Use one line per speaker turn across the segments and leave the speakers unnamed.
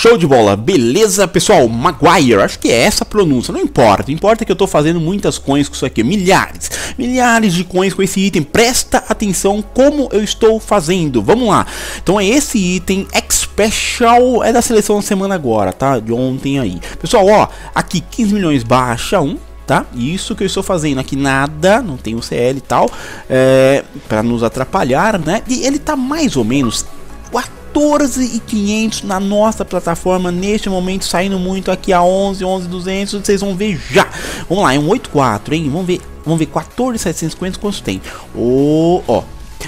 Show de bola, beleza pessoal? Maguire, acho que é essa pronúncia, não importa, importa que eu tô fazendo muitas coins com isso aqui, milhares, milhares de coins com esse item, presta atenção como eu estou fazendo, vamos lá. Então é esse item Special, é da seleção da semana agora, tá? De ontem aí. Pessoal, ó, aqui 15 milhões baixa 1, tá? Isso que eu estou fazendo aqui, nada, não tem o CL e tal, é, para nos atrapalhar, né? E ele tá mais ou menos 14.500 na nossa plataforma neste momento, saindo muito aqui a 11, 11.200, vocês vão ver já. Vamos lá, é um 84, hein? Vamos ver, vamos ver 14.750 quantos tem. Oh, ó,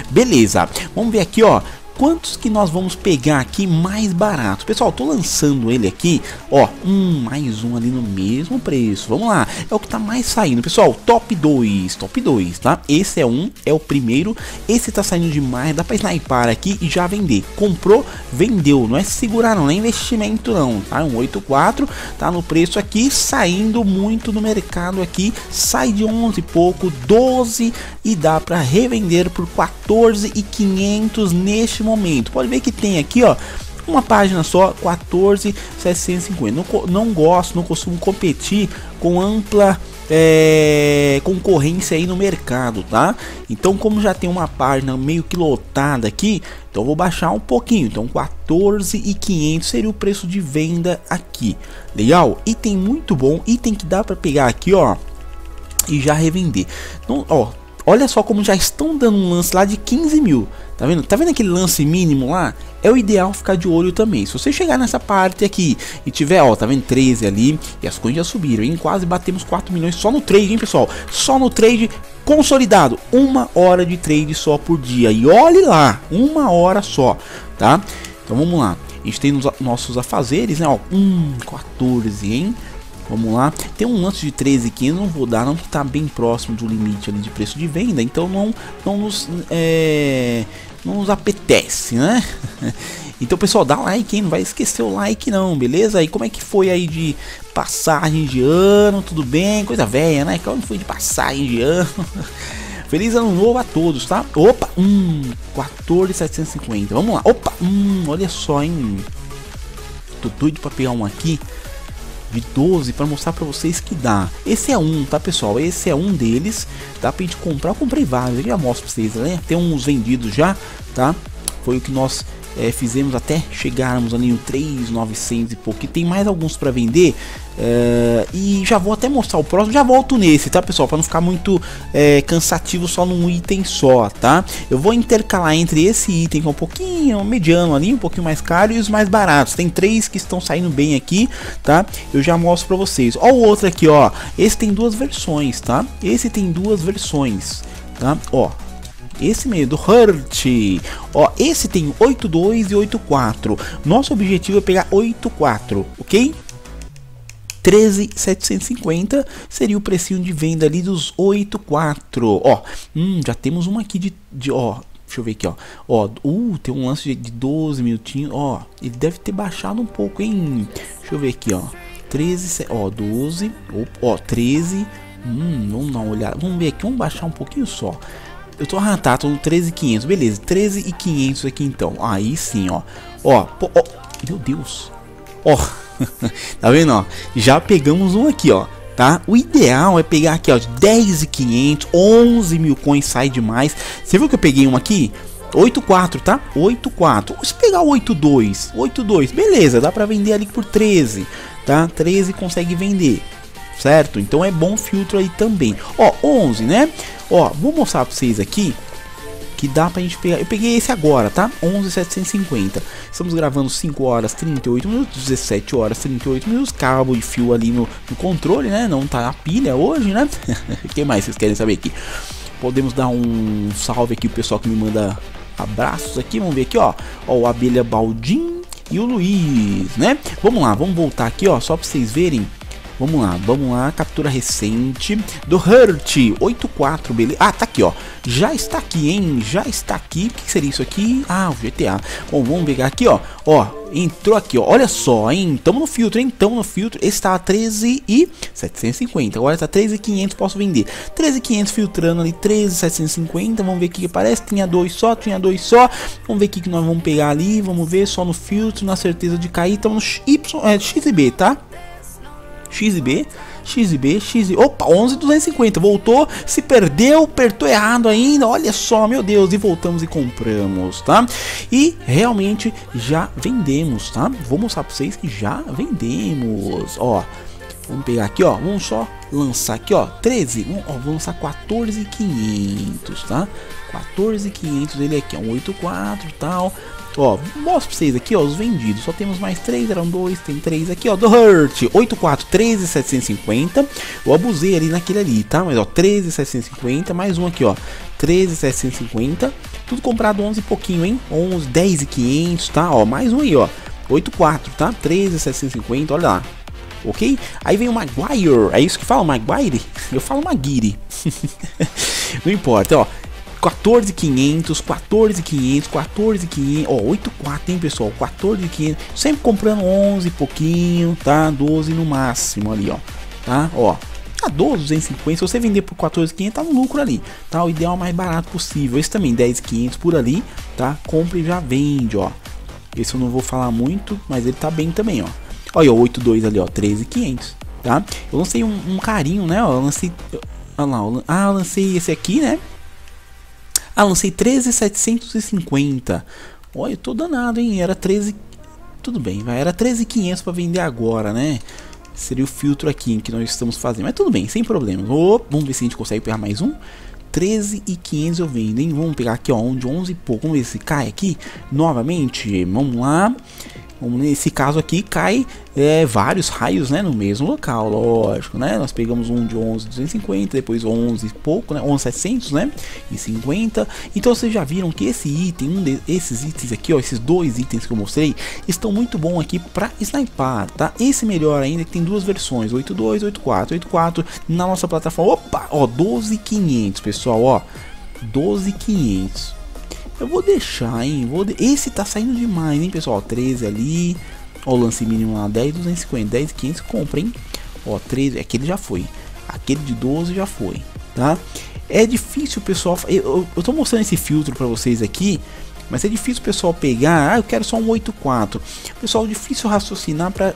beleza. Vamos ver aqui, ó quantos que nós vamos pegar aqui mais barato. Pessoal, tô lançando ele aqui, ó, um mais um ali no mesmo preço. Vamos lá, é o que tá mais saindo. Pessoal, top 2, top 2, tá? Esse é um, é o primeiro. Esse tá saindo demais, dá pra sniper aqui e já vender. Comprou, vendeu, não é segurar não, não é investimento não, tá? Um 84, tá no preço aqui, saindo muito no mercado aqui, sai de 11 e pouco, 12 e dá para revender por 14 e 500 neste momento momento. Pode ver que tem aqui, ó, uma página só, 14,750. Não, não gosto, não costumo competir com ampla é, concorrência aí no mercado, tá? Então, como já tem uma página meio que lotada aqui, então vou baixar um pouquinho. Então, 14,500 seria o preço de venda aqui. Legal? Item muito bom, item que dá para pegar aqui, ó, e já revender. Então, ó, olha só como já estão dando um lance lá de 15 mil. Tá vendo? Tá vendo aquele lance mínimo lá? É o ideal ficar de olho também. Se você chegar nessa parte aqui e tiver, ó, tá vendo 13 ali e as coisas já subiram, hein? Quase batemos 4 milhões só no trade, hein, pessoal? Só no trade consolidado. Uma hora de trade só por dia. E olhe lá, uma hora só, tá? Então vamos lá. A gente tem nos nossos afazeres, né? Ó, hum, 14, hein? Vamos lá. Tem um lance de 13,500, não vou dar, não que tá bem próximo do limite ali de preço de venda, então não, não nos é, não nos apetece, né? Então, pessoal, dá like, hein? Não vai esquecer o like, não, beleza? E como é que foi aí de passagem de ano? Tudo bem? Coisa velha, né? Como foi de passagem de ano? Feliz ano novo a todos, tá? Opa, hum, 14,750. Vamos lá. Opa, hum, olha só, hein? Tô doido pra pegar um aqui de 12 para mostrar para vocês que dá. Esse é um, tá pessoal? Esse é um deles. Dá pra gente comprar. Eu comprei vários, eu já mostro pra vocês, né? Tem uns vendidos já, tá? Foi o que nós é, fizemos até chegarmos ali no 3,900 e pouco. E tem mais alguns para vender. É, e já vou até mostrar o próximo. Já volto nesse, tá, pessoal? Para não ficar muito é, cansativo só num item só, tá? Eu vou intercalar entre esse item que é um pouquinho mediano ali, um pouquinho mais caro, e os mais baratos. Tem três que estão saindo bem aqui, tá? Eu já mostro para vocês. Ó, o outro aqui, ó. Esse tem duas versões, tá? Esse tem duas versões, tá? Ó, esse meio do Hurt. Ó, esse tem 82 e 84. Nosso objetivo é pegar 84, ok? 13,750 seria o precinho de venda ali dos 84. Ó, hum, já temos uma aqui de, de ó, deixa eu ver aqui, ó. Ó, uh, tem um lance de 12 minutinhos, ó. Ele deve ter baixado um pouco, hein? Deixa eu ver aqui, ó. 13, ó, 12, ó, 13. Hum, vamos dar uma olhada. Vamos ver aqui, vamos baixar um pouquinho só. Eu tô, ah, tá, tô no 13,500, beleza, 13,500 aqui então, aí sim, ó, ó, pô, ó, meu Deus, ó, tá vendo, ó, já pegamos um aqui, ó, tá, o ideal é pegar aqui, ó, 10,500, 11 mil coins sai demais, você viu que eu peguei um aqui? 8,4, tá? 8,4. Se pegar 8,2, 8,2, beleza, dá pra vender ali por 13, tá? 13 consegue vender certo? Então é bom filtro aí também. Ó, 11, né? Ó, vou mostrar pra vocês aqui que dá pra gente pegar. Eu peguei esse agora, tá? 11,750. Estamos gravando 5 horas 38 minutos, 17 horas 38 minutos. Cabo e fio ali no, no controle, né? Não tá na pilha hoje, né? O que mais vocês querem saber aqui? Podemos dar um salve aqui o pessoal que me manda abraços aqui. Vamos ver aqui, ó. Ó, o Abelha Baldim e o Luiz, né? Vamos lá, vamos voltar aqui, ó, só pra vocês verem Vamos lá, vamos lá, captura recente do Hurt 84, beleza? Ah, tá aqui, ó. Já está aqui, hein? Já está aqui. O que seria isso aqui? Ah, o GTA. Bom, vamos pegar aqui, ó. Ó, entrou aqui, ó. Olha só, hein? Tamo no filtro, hein? Tamo no filtro. Esse tava 13 e 750. Agora tá 13,500, posso vender. 13,500 filtrando ali, 13,750. Vamos ver o que aparece. Tinha dois só, tinha dois só. Vamos ver o que, nós vamos pegar ali. Vamos ver só no filtro, na certeza de cair. Tamo no Y, é, X e B, tá? XB, XB, X. Opa, 11,250. Voltou, se perdeu, apertou errado ainda. Olha só, meu Deus. E voltamos e compramos, tá? E realmente já vendemos, tá? Vou mostrar pra vocês que já vendemos. Ó, vamos pegar aqui, ó. Vamos só lançar aqui, ó. 13. Vamos, ó, vamos lançar 14,500, tá? 14,500 ele aqui, ó. 184 e tal. Ó, mostro pra vocês aqui, ó, os vendidos. Só temos mais três, eram dois, tem três aqui, ó. Do Hurt, 84, 13,750. Eu abusei ali naquele ali, tá? Mas, ó, 13,750. Mais um aqui, ó, 13,750. Tudo comprado 11 e pouquinho, hein? 11, 10 e 500, tá? Ó, mais um aí, ó. 84, tá? 13,750, olha lá. Ok? Aí vem o Maguire. É isso que fala, Maguire? Eu falo Maguire. Não importa, ó. 14,500, 14,500, 14,500, ó, 84, hein, pessoal, 14,500, sempre comprando 11 e pouquinho, tá, 12 no máximo ali, ó, tá, ó, a 12, 250, se você vender por 14,500, tá no lucro ali, tá, o ideal é mais barato possível, esse também, 10,500 por ali, tá, compre e já vende, ó, esse eu não vou falar muito, mas ele tá bem também, ó, olha, 8,2 ali, ó, 13,500, tá, eu lancei um, um carinho, né, ó, eu lancei, olha lá, ah, eu lancei esse aqui, né, ah, lancei 13,750. Olha, eu tô danado, hein? Era 13. Tudo bem, vai. Era 13,500 para vender agora, né? Seria o filtro aqui que nós estamos fazendo. Mas tudo bem, sem problema. Oh, vamos ver se a gente consegue pegar mais um. 13,500 eu vendo, hein? Vamos pegar aqui, ó, um de 11 e pouco. Vamos ver se cai aqui novamente. Vamos lá. Nesse caso aqui cai é, vários raios né, no mesmo local, lógico, né? Nós pegamos um de 11,250, depois 11 e pouco, né? 11,700, né? E 50. Então vocês já viram que esse item, um desses itens aqui, ó, esses dois itens que eu mostrei, estão muito bom aqui para snipar, tá? Esse melhor ainda que tem duas versões, 82, 84, 84 na nossa plataforma. Opa, ó, 12,500, pessoal, ó. 12,500. Eu vou deixar, hein? Vou de... Esse tá saindo demais, hein, pessoal? 13 ali. Ó, o lance mínimo lá, 10, 250, 10, 500, compra, hein? Ó, 13, aquele já foi. Aquele de 12 já foi, tá? É difícil, pessoal. Eu, eu, eu tô mostrando esse filtro para vocês aqui. Mas é difícil o pessoal pegar, ah, eu quero só um 84. Pessoal, difícil raciocinar para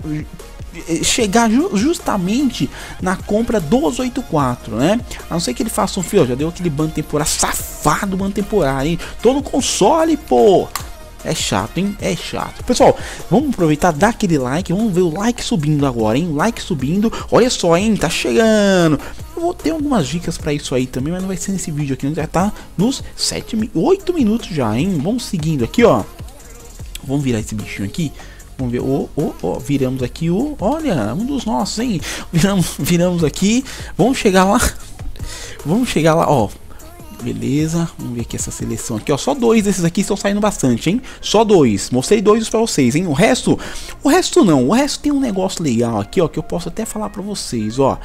eh, chegar ju justamente na compra dos 84, né? A não ser que ele faça um fio, já deu aquele bando temporário, safado bando temporário, hein? Tô no console, pô! É chato, hein? É chato. Pessoal, vamos aproveitar, dar aquele like. Vamos ver o like subindo agora, hein? Like subindo. Olha só, hein? Tá chegando. Eu vou ter algumas dicas para isso aí também, mas não vai ser nesse vídeo aqui. Já tá nos 7, 8 minutos já, hein? Vamos seguindo aqui, ó. Vamos virar esse bichinho aqui. Vamos ver, oh, viramos aqui o, olha, um dos nossos, hein? Viramos, viramos aqui, vamos chegar lá, vamos chegar lá, ó. Beleza, vamos ver aqui essa seleção aqui, ó. Só dois desses aqui estão saindo bastante, hein? Só dois. Mostrei dois para vocês, hein? O resto, o resto não. O resto tem um negócio legal aqui, ó, que eu posso até falar para vocês, ó.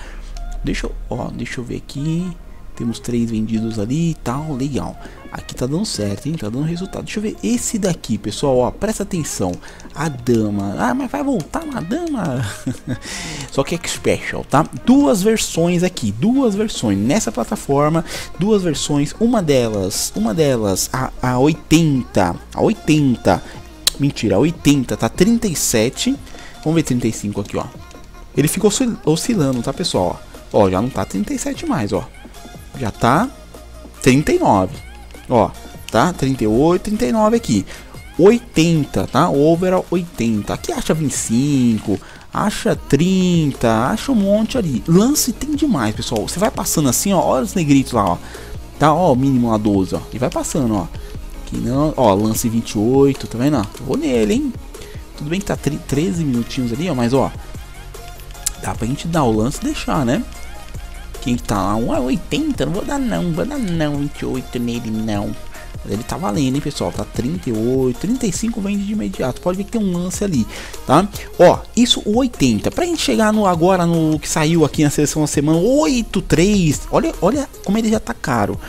Deixa eu, ó, deixa eu ver aqui. Temos três vendidos ali e tal, legal. Aqui tá dando certo, hein? Tá dando resultado. Deixa eu ver esse daqui, pessoal, ó. Presta atenção. A dama. Ah, mas vai voltar uma dama. Só que é special, tá? Duas versões aqui, duas versões nessa plataforma, duas versões. Uma delas, uma delas, a, a 80, a 80. Mentira, a 80 tá 37. Vamos ver 35 aqui, ó. Ele ficou oscilando, tá, pessoal? Ó, já não tá 37 mais, ó. Já tá 39. Ó, tá? 38, 39 aqui. 80, tá? Overall 80. Aqui acha 25, acha 30, acha um monte ali. Lance tem demais, pessoal. Você vai passando assim, ó, olha os negritos lá, ó. Tá, ó, mínimo lá 12, ó. E vai passando, ó. Aqui não, ó, lance 28, tá vendo? Vou nele, hein? Tudo bem que tá 13 minutinhos ali, ó, mas ó, dá pra gente dar o lance e deixar, né? Quem tá lá? Um 80? Não vou dar não, vou dar não. 28 nele não. Ele tá valendo, hein, pessoal? Tá 38, 35 vende de imediato. Pode ver que tem um lance ali, tá? Ó, isso o 80. Pra gente chegar no agora no que saiu aqui na seleção da semana, 83. Olha, olha como ele já tá caro.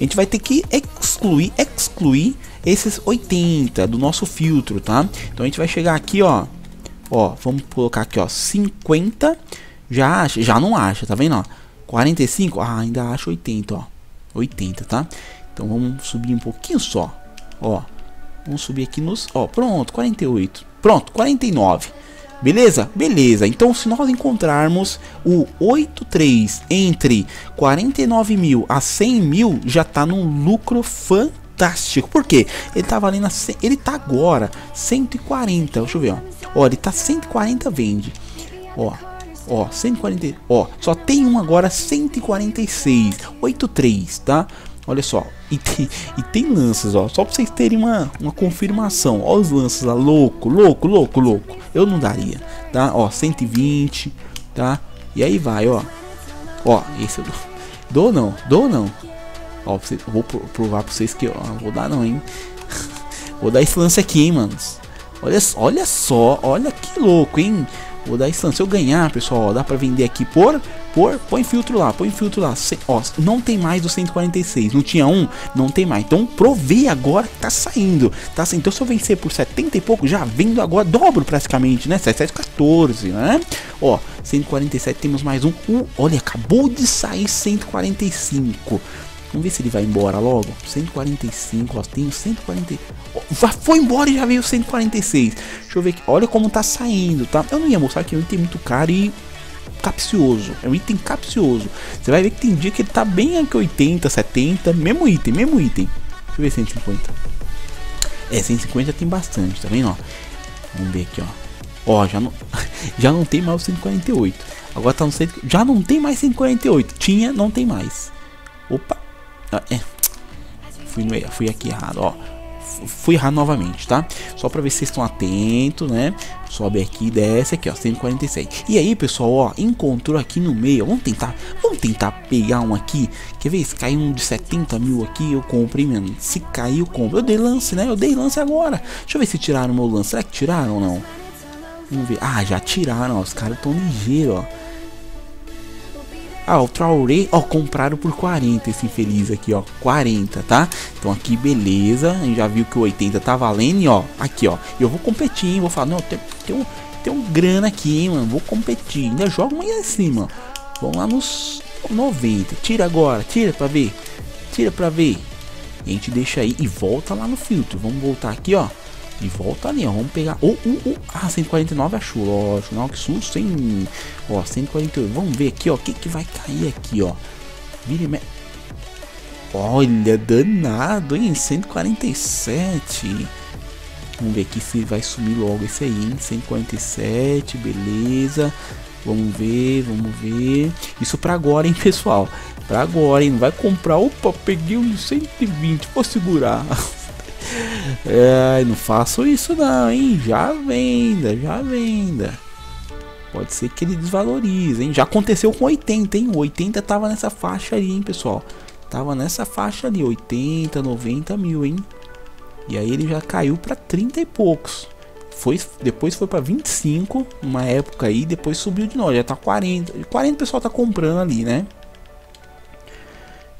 A gente vai ter que excluir, excluir esses 80 do nosso filtro, tá? Então a gente vai chegar aqui, ó. Ó, vamos colocar aqui, ó, 50. Já acha, já não acha, tá vendo, ó? 45, ah, ainda acha 80, ó. 80, tá? Então vamos subir um pouquinho só. Ó. Vamos subir aqui nos, ó, pronto, 48. Pronto, 49. Beleza? Beleza. Então, se nós encontrarmos o 83 entre 49 mil a 100 mil, já tá num lucro fantástico. Por quê? Ele tá valendo, a, ele tá agora 140. Deixa eu ver, ó. Ó, ele tá 140 vende. Ó, ó, 140. Ó, só tem um agora 146. 83, tá? Olha só, e tem, e tem lanças, ó. Só pra vocês terem uma, uma confirmação. Ó, os lanças lá, louco, louco, louco, louco. Eu não daria, tá? Ó, 120, tá? E aí vai, ó. Ó, esse eu dou. Dou não, dou não. Ó, vou provar pra vocês que, ó, vou dar não, hein? vou dar esse lance aqui, hein, manos. Olha, olha só, olha que louco, hein? Vou dar instância. Se eu ganhar, pessoal, ó, dá pra vender aqui por, por, põe filtro lá, põe filtro lá. Se, ó, não tem mais do 146. Não tinha um, não tem mais. Então provei agora que tá saindo. Tá. Então se eu vencer por 70 e pouco, já vendo agora, dobro praticamente, né? 714, né? Ó, 147 temos mais um. Uh, olha, acabou de sair 145. Vamos ver se ele vai embora logo. 145, ó, tem 140. Já foi embora e já veio 146. Deixa eu ver aqui. Olha como tá saindo, tá? Eu não ia mostrar que é um item muito caro e capcioso. É um item capcioso. Você vai ver que tem dia que ele tá bem aqui 80, 70, mesmo item, mesmo item. Deixa eu ver 150. É, 150 tem bastante, tá vendo, ó? Vamos ver aqui, ó. Ó, já não já não tem mais o 148. Agora tá no 100, já não tem mais 148. Tinha, não tem mais. Opa, é. Fui, no, fui aqui errado, ó. Fui errado novamente, tá? Só pra ver se vocês estão atentos, né? Sobe aqui e desce aqui, ó, 147. E aí, pessoal, ó, encontrou aqui no meio. Vamos tentar, vamos tentar pegar um aqui. Quer ver? Se cair um de 70 mil aqui, eu compro, hein, mano? Se cair, eu compro. Eu dei lance, né? Eu dei lance agora. Deixa eu ver se tiraram meu lance. Será que tiraram ou não? Vamos ver. Ah, já tiraram, ó. Os caras tão ligeiros, ó. Ah, o Traoré, ó, compraram por 40 esse infeliz aqui, ó, 40, tá? Então aqui, beleza, a gente já viu que o 80 tá valendo, e ó, aqui, ó, eu vou competir, hein, vou falar, não, tem, tem, um, tem um grana aqui, hein, mano, vou competir, ainda jogo mais acima, vamos lá nos 90, tira agora, tira pra ver, tira pra ver, e a gente deixa aí e volta lá no filtro, vamos voltar aqui, ó, e volta ali, ó. Vamos pegar. Oh, oh, oh. Ah, 149 achou, lógico. Não, que susto, hein? Ó, 148. Vamos ver aqui, ó. O que, que vai cair aqui, ó. Me... Olha, danado, hein? 147. Vamos ver aqui se vai sumir logo esse aí, hein? 147, beleza. Vamos ver, vamos ver. Isso pra agora, hein, pessoal? Pra agora, hein? Não vai comprar. Opa, peguei um 120. Vou segurar. É, não faço isso não, hein? Já venda, já venda. Pode ser que ele desvalorize, hein? Já aconteceu com 80, hein? O 80 tava nessa faixa aí, hein, pessoal? Tava nessa faixa ali, 80, 90 mil, hein? E aí ele já caiu para 30 e poucos. Foi, depois foi para 25, uma época aí, depois subiu de novo, já tá 40. 40 o pessoal tá comprando ali, né?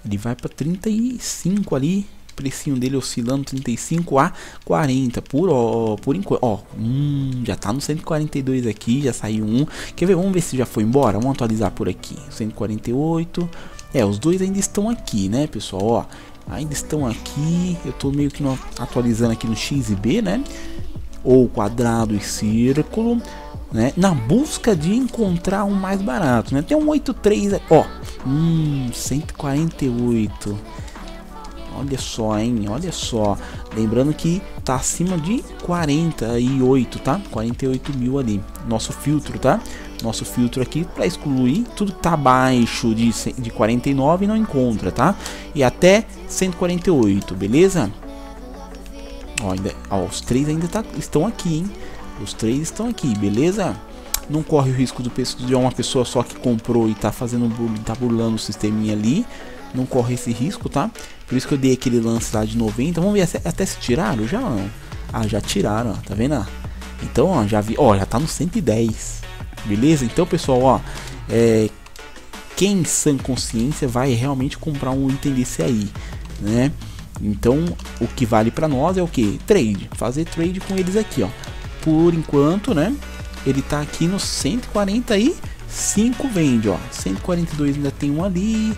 Ele vai para 35 ali, precinho dele oscilando 35 a 40 por, ó, por enquanto. Ó, hum, já tá no 142 aqui, já saiu um. Quer ver? Vamos ver se já foi embora. Vamos atualizar por aqui. 148. É, os dois ainda estão aqui, né, pessoal? Ó, ainda estão aqui. Eu tô meio que atualizando aqui no X e B, né? Ou quadrado e círculo. Né, na busca de encontrar um mais barato, né? Tem um 83, ó, hum, 148. Olha só, hein? Olha só. Lembrando que tá acima de 48, tá? 48 mil ali. Nosso filtro, tá? Nosso filtro aqui para excluir tudo que tá abaixo de, de 49 não encontra, tá? E até 148, beleza? Ó, ainda, ó, os três ainda tá, estão aqui, hein? Os três estão aqui, beleza? Não corre o risco do de uma pessoa só que comprou e tá fazendo tá burlando o sisteminha ali não corre esse risco, tá? Por isso que eu dei aquele lance lá de 90. Vamos ver até se tiraram já não. Ah, já tiraram, ó, tá vendo? Então, ó, já vi, ó, já tá no 110. Beleza? Então, pessoal, ó, é, quem sem consciência vai realmente comprar um item desse aí, né? Então, o que vale para nós é o que? Trade. Fazer trade com eles aqui, ó. Por enquanto, né? Ele tá aqui no 145 vende, ó. 142 ainda tem um ali.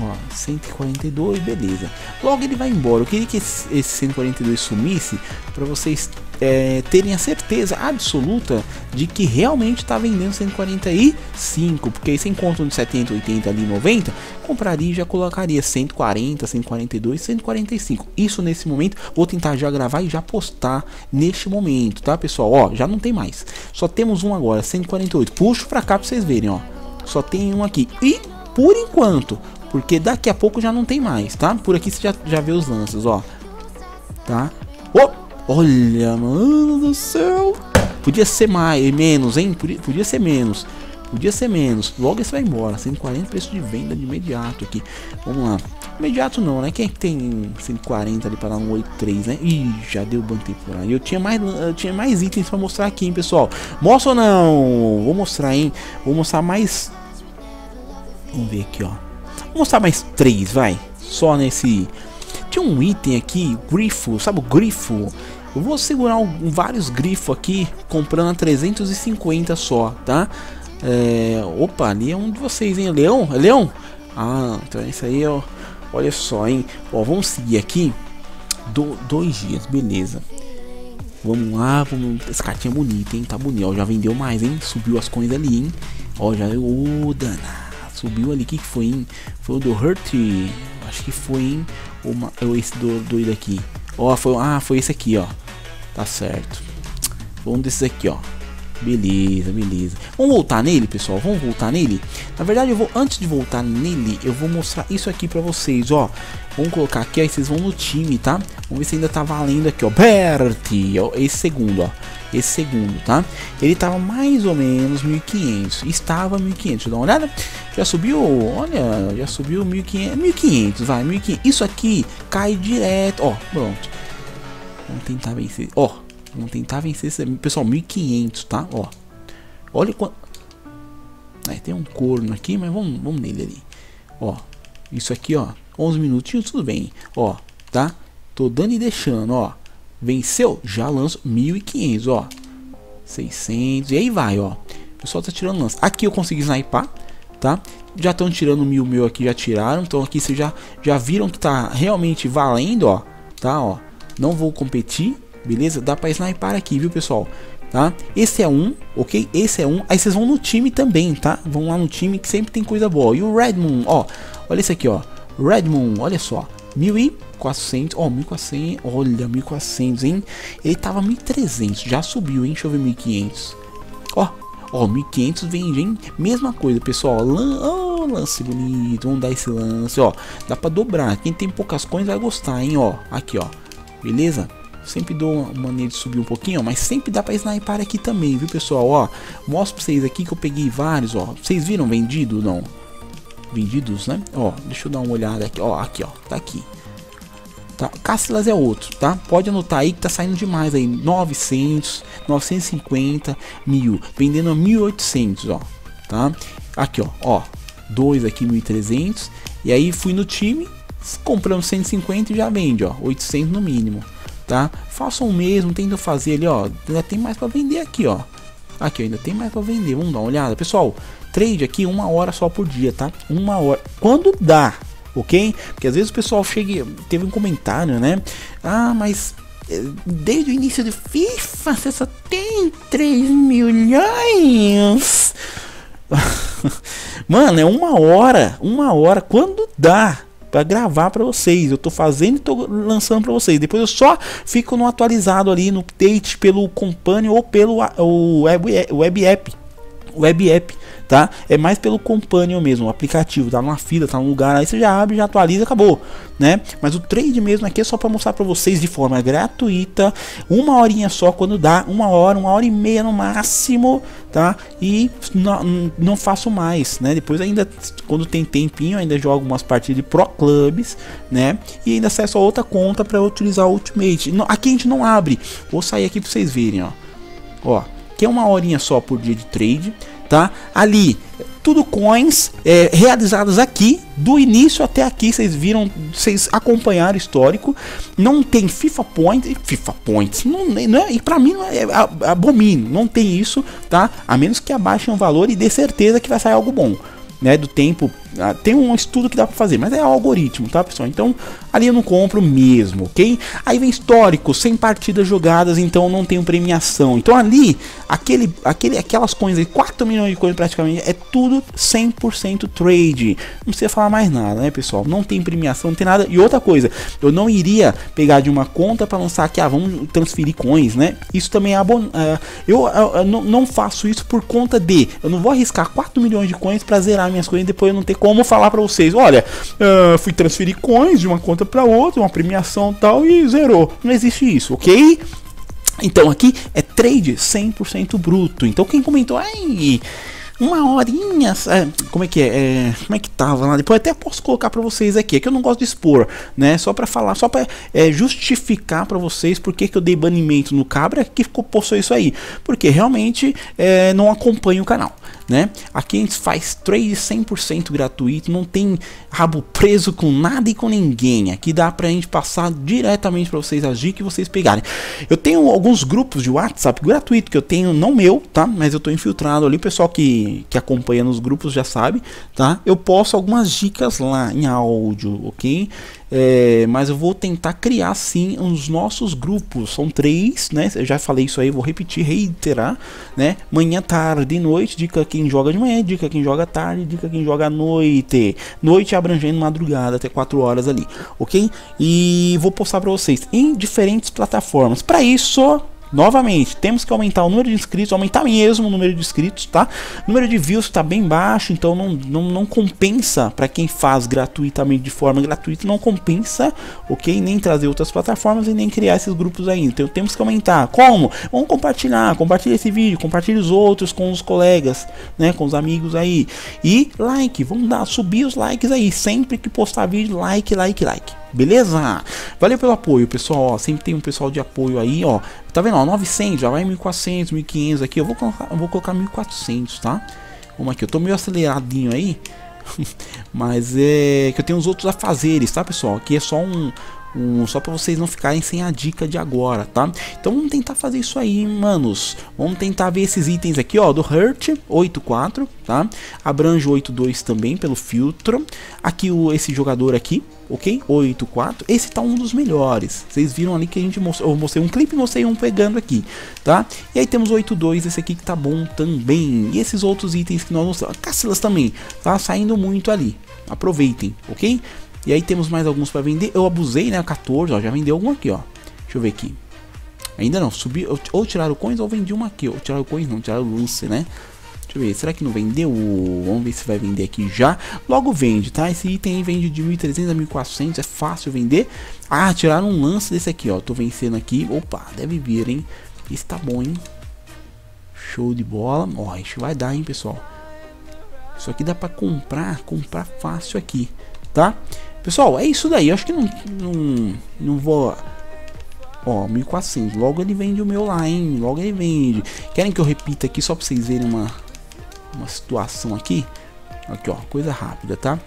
Ó, 142, beleza. Logo ele vai embora. Eu queria que esse, esse 142 sumisse para vocês é, terem a certeza absoluta de que realmente está vendendo 145, porque aí você encontra um de 70, 80 ali 90, compraria e já colocaria 140, 142, 145. Isso nesse momento, vou tentar já gravar e já postar neste momento, tá pessoal? Ó, já não tem mais. Só temos um agora, 148. Puxo para cá para vocês verem, ó. Só tem um aqui. E por enquanto, porque daqui a pouco já não tem mais, tá? Por aqui você já, já vê os lances, ó. Tá? Oh! Olha, mano do céu. Podia ser mais, menos, hein? Podia, podia ser menos. Podia ser menos. Logo esse vai embora. 140 preço de venda de imediato aqui. Vamos lá. Imediato não, né? Quem é que tem 140 ali para dar um 83, né? Ih, já deu bantei por aí. Eu tinha mais, eu tinha mais itens para mostrar aqui, hein, pessoal. Mostra ou não? Vou mostrar, hein? Vou mostrar mais. Vamos ver aqui, ó. Vou mostrar mais três, vai. Só nesse. Tinha um item aqui, grifo, sabe o grifo? Eu vou segurar um, vários grifos aqui, comprando a 350 só, tá? É, opa, ali é um de vocês, hein? Leão? É Leão? Ah, então é isso aí, ó. Olha só, hein? Ó, vamos seguir aqui. Do, dois dias, beleza. Vamos lá, vamos. Esse cartinha é bonito, hein? Tá bonito, ó. Já vendeu mais, hein? Subiu as coisas ali, hein? Ó, já. Ô, oh, dana. Subiu ali. Que, que foi, hein? Foi o do Hurt. Acho que foi, hein? Uma, esse do, doido aqui. Ó, foi. Ah, foi esse aqui, ó. Tá certo. Um desses aqui, ó. Beleza, beleza. Vamos voltar nele, pessoal. Vamos voltar nele. Na verdade, eu vou antes de voltar nele, eu vou mostrar isso aqui para vocês, ó. Vamos colocar aqui, aí vocês vão no time, tá? Vamos ver se ainda tá valendo aqui, ó. Berti, ó, esse segundo, ó. Esse segundo, tá? Ele tava mais ou menos 1500. Estava 1500. Dá uma olhada. Já subiu, olha, já subiu 1500, 1500, vai, 1500. Isso aqui cai direto, ó, pronto. Vamos tentar vencer. Ó, vamos tentar vencer esse. Pessoal, 1500, tá? Ó. Olha quanto. É, tem um corno aqui, mas vamos, vamos nele ali. Ó, isso aqui, ó. 11 minutinhos, tudo bem. Ó, tá? Tô dando e deixando, ó. Venceu? Já lanço 1500, ó. 600. E aí vai, ó. O pessoal tá tirando lance. Aqui eu consegui snipar, tá? Já estão tirando mil meu aqui, já tiraram. Então aqui vocês já, já viram que tá realmente valendo, ó. Tá, ó. Não vou competir, beleza? Dá pra sniper aqui, viu, pessoal? Tá? Esse é um, ok? Esse é um. Aí vocês vão no time também, tá? Vão lá no time que sempre tem coisa boa. E o Redmoon, ó. Olha esse aqui, ó. Redmoon, olha só. 1400, ó, 1400, olha, 1400, hein? Ele tava 1300, já subiu, hein? Deixa eu ver 1500. Ó, ó, 1500 vende, hein? Mesma coisa, pessoal. Lan oh, lance bonito, vamos dar esse lance, ó. Dá pra dobrar. Quem tem poucas coins vai gostar, hein? Ó, aqui, ó beleza? Sempre dou uma maneira de subir um pouquinho, ó, mas sempre dá para sniper aqui também, viu pessoal? Ó, mostro pra vocês aqui que eu peguei vários, ó. Vocês viram vendido? Não. Vendidos, né? Ó, deixa eu dar uma olhada aqui, ó, aqui, ó, tá aqui. Tá? Cassilas é outro, tá? Pode anotar aí que tá saindo demais aí, 900, 950, mil, vendendo a 1800, ó, tá? Aqui, ó, ó, dois aqui 1300, e aí fui no time, compramos 150 e já vende, ó, 800 no mínimo, tá? Façam o mesmo, tentam fazer ali, ó, ainda tem mais para vender aqui, ó. Aqui, ainda tem mais para vender, vamos dar uma olhada. Pessoal, trade aqui uma hora só por dia, tá? Uma hora, quando dá, ok? Porque às vezes o pessoal chega, teve um comentário, né? Ah, mas eh, desde o início de FIFA você só tem 3 milhões. Mano, é uma hora, uma hora, quando dá para gravar para vocês. Eu tô fazendo e tô lançando para vocês. Depois eu só fico no atualizado ali no update pelo Companion ou pelo o web, web app. Web app, tá? É mais pelo companion mesmo, o aplicativo, tá numa fila, tá num lugar, aí você já abre, já atualiza, acabou, né? Mas o trade mesmo aqui é só para mostrar para vocês de forma gratuita, uma horinha só quando dá, uma hora, uma hora e meia no máximo, tá? E não, não faço mais, né? Depois ainda, quando tem tempinho, ainda jogo umas partidas de Pro Clubs, né? E ainda acesso a outra conta para utilizar o Ultimate. Aqui a gente não abre, vou sair aqui para vocês verem, ó. Ó, que é uma horinha só por dia de trade, tá? Ali, tudo coins é, realizadas aqui, do início até aqui, vocês viram, vocês acompanharam o histórico, não tem FIFA Points, FIFA Points, não, não é, e pra mim não é, é abomino, não tem isso, tá? A menos que abaixem o valor e dê certeza que vai sair algo bom, né? Do tempo tem um estudo que dá para fazer, mas é algoritmo, tá, pessoal? Então, ali eu não compro mesmo, ok? Aí vem histórico, sem partidas jogadas, então não tenho premiação. Então ali, aquele, aquele, aquelas coisas aí, 4 milhões de coisas praticamente, é tudo 100% trade. Não precisa falar mais nada, né, pessoal? Não tem premiação, não tem nada. E outra coisa, eu não iria pegar de uma conta para lançar aqui, ah, vamos transferir coins, né? Isso também é abon... Uh, eu, eu, eu não faço isso por conta de, eu não vou arriscar 4 milhões de coins para zerar minhas coisas e depois eu não ter como falar para vocês, olha, uh, fui transferir coins de uma conta para outra, uma premiação tal e zerou. Não existe isso, ok? Então aqui é trade 100% bruto. Então quem comentou, ai, uma horinha, é, como é que é? é? como é que tava lá? Depois até posso colocar para vocês aqui, é que eu não gosto de expor, né? Só para falar, só para é, justificar para vocês porque que eu dei banimento no cabra que ficou postou isso aí, porque realmente é, não acompanha o canal né? Aqui a gente faz trade 100% gratuito, não tem rabo preso com nada e com ninguém. Aqui dá pra gente passar diretamente para vocês dicas que vocês pegarem. Eu tenho alguns grupos de WhatsApp gratuito que eu tenho, não meu, tá? Mas eu tô infiltrado ali, o pessoal que, que acompanha nos grupos já sabe, tá? Eu posto algumas dicas lá em áudio, ok? É, mas eu vou tentar criar sim os nossos grupos. São três, né? Eu já falei isso aí, vou repetir, reiterar, né? Manhã, tarde e noite. Dica quem joga de manhã, dica quem joga tarde, dica quem joga à noite. Noite abrangendo madrugada até 4 horas ali, ok? E vou postar para vocês em diferentes plataformas. Para isso, Novamente, temos que aumentar o número de inscritos, aumentar mesmo o número de inscritos, tá? O número de views está bem baixo, então não, não, não compensa para quem faz gratuitamente de forma gratuita, não compensa, ok? Nem trazer outras plataformas e nem criar esses grupos ainda. Então temos que aumentar. Como? Vamos compartilhar, compartilha esse vídeo, compartilhe os outros com os colegas, né? Com os amigos aí. E like, vamos dar, subir os likes aí. Sempre que postar vídeo, like, like, like. Beleza? Valeu pelo apoio, pessoal. Ó, sempre tem um pessoal de apoio aí, ó. Tá vendo? Ó, 900, já vai 1400, 1500 aqui. Eu vou colocar, eu vou colocar 1400, tá? Vamos aqui, eu tô meio aceleradinho aí. Mas é que eu tenho os outros afazeres, tá, pessoal? Aqui é só um, um, só para vocês não ficarem sem a dica de agora, tá? Então vamos tentar fazer isso aí, manos. Vamos tentar ver esses itens aqui, ó, do Hurt 84, tá? Abrange 82 também pelo filtro. Aqui o esse jogador aqui, ok? 84. Esse tá um dos melhores. Vocês viram ali que a gente mostrou, eu mostrei um clipe mostrei um pegando aqui, tá? E aí temos 82, esse aqui que tá bom também. E esses outros itens que nós mostramos, Cassilas também, tá saindo muito ali. Aproveitem, ok? E aí temos mais alguns para vender. Eu abusei, né? 14, ó, já vendeu algum aqui, ó. Deixa eu ver aqui. Ainda não, subi, ou tiraram coins ou vendi uma aqui. Ou tiraram coins não, tiraram lance, né? Deixa eu ver, será que não vendeu? Vamos ver se vai vender aqui já. Logo vende, tá? Esse item aí vende de 1.300 a 1.400, é fácil vender. Ah, tiraram um lance desse aqui, ó. Tô vencendo aqui. Opa, deve vir, hein? Esse tá bom, hein? Show de bola. Ó, isso vai dar, hein, pessoal? Isso aqui dá pra comprar, comprar fácil aqui, tá? Pessoal, é isso daí. Eu acho que não, não, não vou... Ó, 1400. Logo ele vende o meu lá, hein? Logo ele vende. Querem que eu repita aqui só pra vocês verem uma, uma situação aqui? Aqui, ó. Coisa rápida, tá?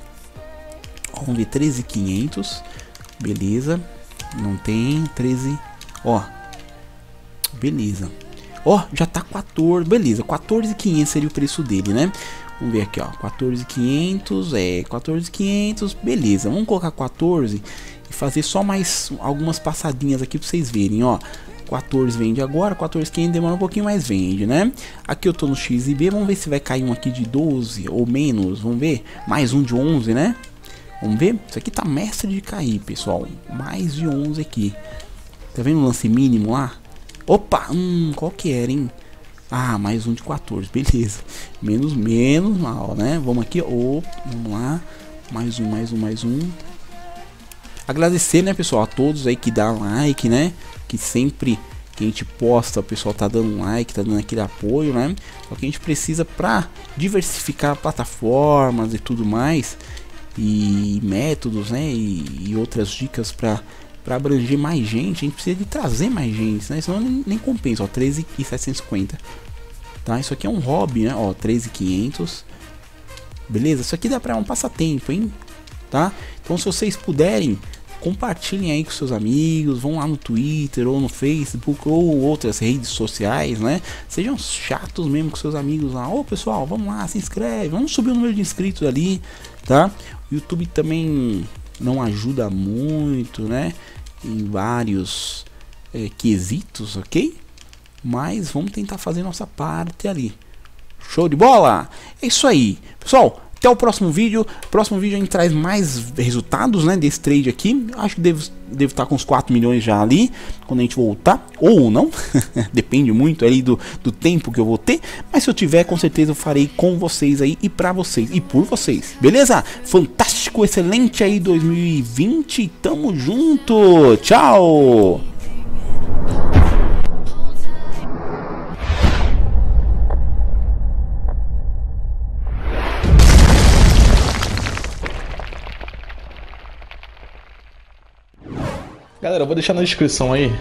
Vamos ver. 13,500. Beleza. Não tem. 13. Ó. Beleza. Ó, já tá 14. Beleza. 14,500 seria o preço dele, né? Vamos ver aqui, ó, 14.500, é, 14.500, beleza. Vamos colocar 14 e fazer só mais algumas passadinhas aqui para vocês verem, ó. 14 vende agora, 14.500 demora um pouquinho mais vende, né? Aqui eu tô no X e B, vamos ver se vai cair um aqui de 12 ou menos, vamos ver. Mais um de 11, né? Vamos ver, isso aqui tá mestre de cair, pessoal. Mais de 11 aqui. Tá vendo o lance mínimo lá? Opa, hum, qual que era, hein? Ah, mais um de 14, beleza. Menos, menos mal, né? Vamos aqui, oh, vamos lá. Mais um, mais um, mais um. Agradecer, né, pessoal, a todos aí que dá like, né? Que sempre que a gente posta, o pessoal tá dando like, tá dando aquele apoio, né? Só que a gente precisa para diversificar plataformas e tudo mais e métodos, né? E, e outras dicas para para abranger mais gente, a gente precisa de trazer mais gente, né? Senão nem, nem compensa, ó, 13,750. Tá? Isso aqui é um hobby, né? Ó, 13,500. Beleza? Isso aqui dá para um passatempo, hein? Tá? Então se vocês puderem, compartilhem aí com seus amigos, vão lá no Twitter ou no Facebook ou outras redes sociais, né? Sejam chatos mesmo com seus amigos lá. Ô pessoal, vamos lá, se inscreve, vamos subir o número de inscritos ali, tá? O YouTube também não ajuda muito, né? Em vários é, quesitos, ok? Mas vamos tentar fazer nossa parte ali. Show de bola? É isso aí. Pessoal, até o próximo vídeo. Próximo vídeo a gente traz mais resultados né, desse trade aqui. Acho que devo, devo estar com uns 4 milhões já ali. Quando a gente voltar. Ou não. Depende muito aí do, do tempo que eu vou ter. Mas se eu tiver, com certeza eu farei com vocês aí e para vocês. E por vocês. Beleza? Fantástico, excelente aí 2020. Tamo junto. Tchau.
Galera, eu vou deixar na descrição aí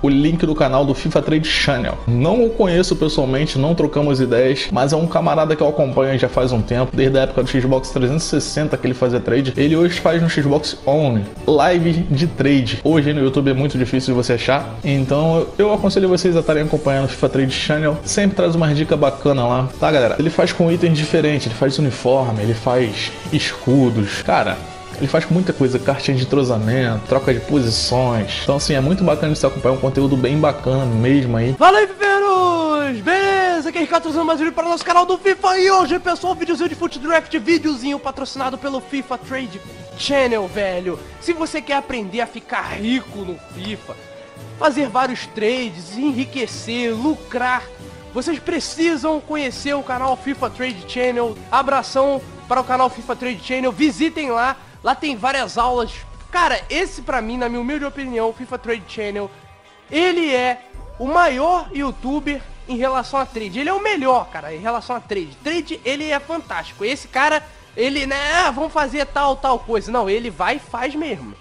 o link do canal do FIFA Trade Channel. Não o conheço pessoalmente, não trocamos ideias, mas é um camarada que eu acompanho já faz um tempo, desde a época do Xbox 360 que ele fazia trade. Ele hoje faz no Xbox One, live de trade. Hoje no YouTube é muito difícil de você achar, então eu aconselho vocês a estarem acompanhando o FIFA Trade Channel. Sempre traz uma dica bacana lá, tá galera? Ele faz com itens diferentes, ele faz uniforme, ele faz escudos. Cara, ele faz muita coisa, cartinha de entrosamento, troca de posições. Então, assim, é muito bacana de você acompanhar um conteúdo bem bacana mesmo aí.
Aí, viveiros! Beleza? Aqui é Ricardo trazendo mais vídeo para o nosso canal do FIFA e hoje, pessoal, videozinho de Foot Draft, videozinho patrocinado pelo FIFA Trade Channel, velho. Se você quer aprender a ficar rico no FIFA, fazer vários trades, enriquecer, lucrar, vocês precisam conhecer o canal FIFA Trade Channel. Abração para o canal FIFA Trade Channel, visitem lá Lá tem várias aulas. Cara, esse pra mim, na minha humilde opinião, o FIFA Trade Channel, ele é o maior youtuber em relação a trade. Ele é o melhor, cara, em relação a trade. Trade, ele é fantástico. Esse cara, ele, né, ah, vamos fazer tal, tal coisa. Não, ele vai e faz mesmo.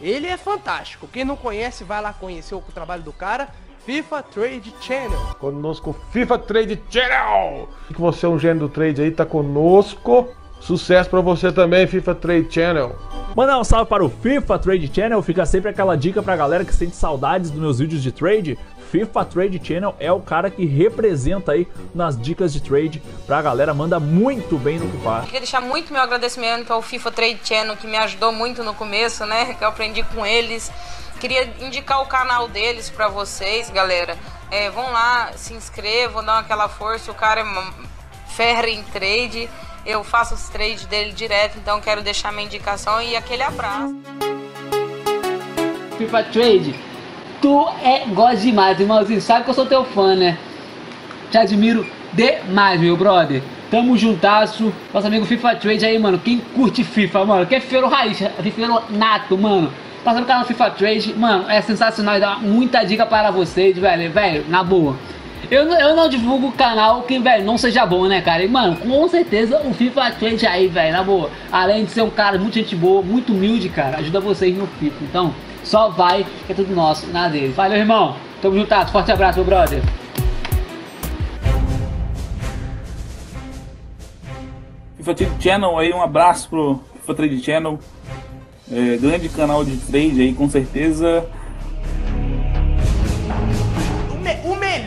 Ele é fantástico. Quem não conhece, vai lá conhecer o trabalho do cara. FIFA Trade Channel.
Conosco, FIFA Trade Channel. Que você é um gênio do trade aí, tá conosco. Sucesso para você também, FIFA Trade Channel.
Mandar um salve para o FIFA Trade Channel, fica sempre aquela dica pra galera que sente saudades dos meus vídeos de trade. FIFA Trade Channel é o cara que representa aí nas dicas de trade pra galera, manda muito bem no que faz.
Queria deixar muito meu agradecimento ao FIFA Trade Channel, que me ajudou muito no começo, né? Que eu aprendi com eles. Queria indicar o canal deles pra vocês, galera. É, vão lá, se inscrevam, dão aquela força. O cara é ferro em trade. Eu faço os trades dele direto, então quero deixar minha indicação e aquele abraço.
FIFA Trade, tu é gosta demais, irmãozinho. Sabe que eu sou teu fã, né? Te admiro demais, meu brother. Tamo juntasso. Nosso amigo FIFA Trade aí, mano. Quem curte FIFA, mano? Quer fifeiro raiz, fifeiro nato, mano. Passando no canal FIFA Trade, mano, é sensacional dá muita dica para vocês, velho. Velho, na boa. Eu, eu não divulgo o canal que, velho, não seja bom, né, cara? E, mano, com certeza o FIFA Trade aí, velho, na boa. Além de ser um cara muito gente boa, muito humilde, cara, ajuda vocês no FIFA. Então, só vai, que é tudo nosso, nada dele. Valeu, irmão. Tamo juntado. Forte abraço, meu brother.
FIFA Trade Channel aí, um abraço pro FIFA Trade Channel. É, grande canal de trade aí, com certeza.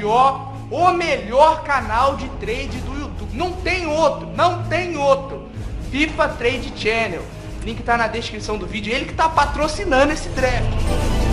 Melhor o melhor canal de trade do YouTube. Não tem outro, não tem outro. FIFA Trade Channel. Link tá na descrição do vídeo. Ele que tá patrocinando esse draft.